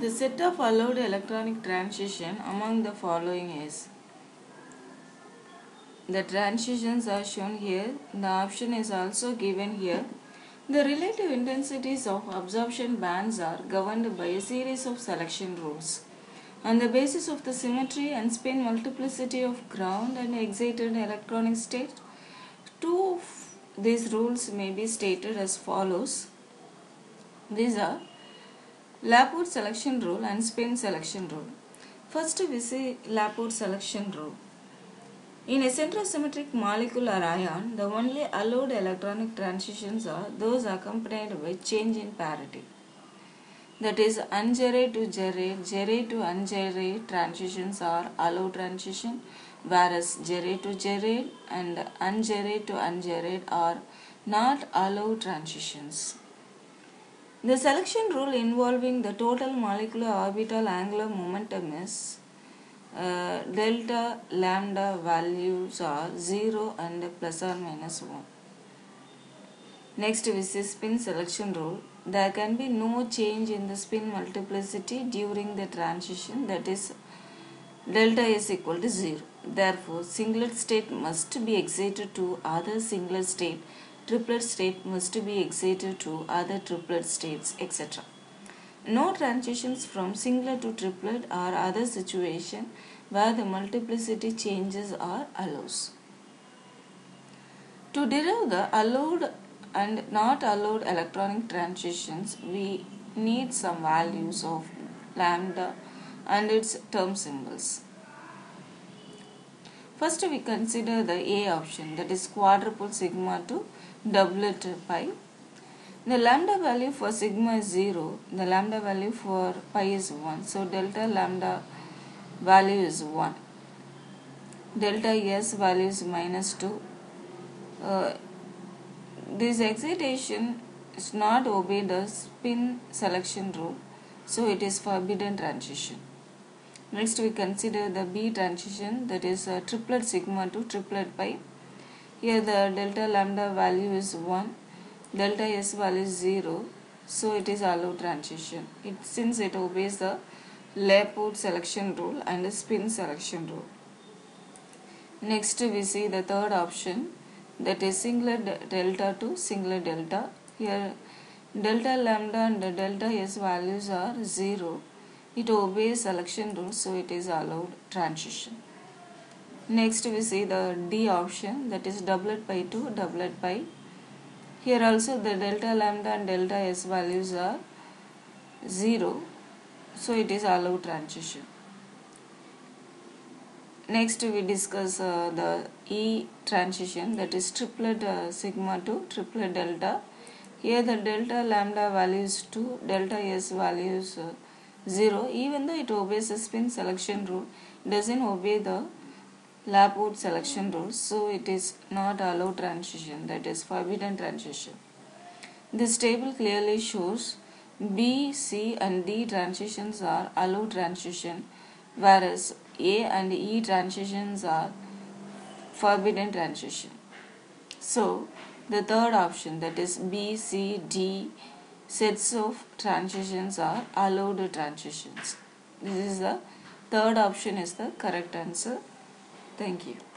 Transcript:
The set of allowed electronic transition among the following is the transitions are shown here. The option is also given here. The relative intensities of absorption bands are governed by a series of selection rules. On the basis of the symmetry and spin multiplicity of ground and excited electronic state, two of these rules may be stated as follows. These are Laporte selection rule and spin selection rule. First we see Laporte selection rule. In a centrosymmetric molecule or ion, the only allowed electronic transitions are those accompanied by change in parity. That is, ungerade to gerade, gerade to ungerade transitions are allowed transition, whereas gerade to gerade and ungerade to ungerade are not allowed transitions. The selection rule involving the total molecular orbital angular momentum is uh, delta lambda values are 0 and plus or minus 1. Next we the spin selection rule. There can be no change in the spin multiplicity during the transition that is delta is equal to 0. Therefore, singlet state must be excited to other singlet state triplet state must be excited to other triplet states, etc. No transitions from singlet to triplet or other situation where the multiplicity changes are allows. To derive the allowed and not allowed electronic transitions, we need some values of lambda and its term symbols. First, we consider the A option that is quadruple sigma to doublet pi. The lambda value for sigma is 0, the lambda value for pi is 1. So, delta lambda value is 1. Delta S value is minus 2. Uh, this excitation is not obey the spin selection rule, so it is forbidden transition. Next, we consider the B transition that is a triplet sigma to triplet pi. Here the delta lambda value is 1, delta S value is 0, so it is allowed transition. It, since it obeys the Laporte selection rule and the spin selection rule. Next we see the third option that is singlet delta to singlet delta. Here delta lambda and delta S values are 0. It obeys selection rule so it is allowed transition. Next we see the D option that is doublet pi 2 doublet pi. Here also the delta lambda and delta S values are 0 so it is allowed transition. Next we discuss uh, the E transition that is triplet uh, sigma to triplet delta. Here the delta lambda values 2, delta S values uh, 0 even though it obeys the spin selection rule doesn't obey the Laporte selection rules so it is not allowed transition that is forbidden transition. This table clearly shows B, C and D transitions are allowed transition whereas A and E transitions are forbidden transition. So the third option that is B, C, D sets of transitions are allowed transitions. This is the third option is the correct answer. Thank you.